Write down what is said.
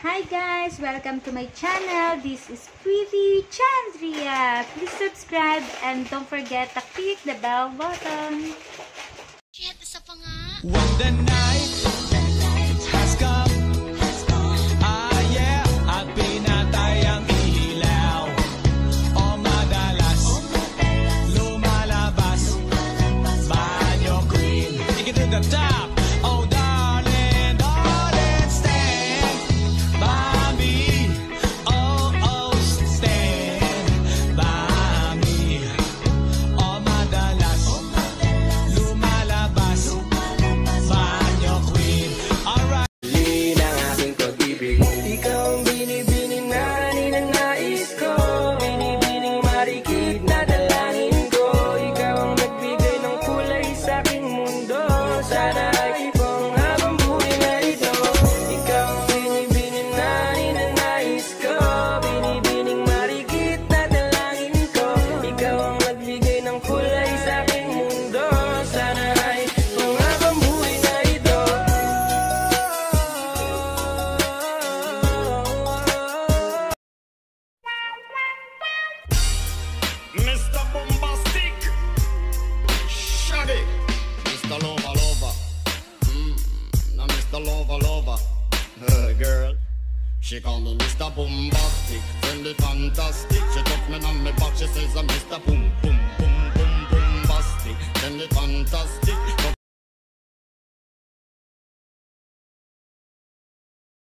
Hi guys! Welcome to my channel. This is Pretty Chandria. Please subscribe and don't forget to click the bell button. Shit, isa pa nga. When the night Hmm. She me Mr. Bombastic, friendly fantastic. She took me on my back, she says I'm Mr. Boom. eine Fantasie.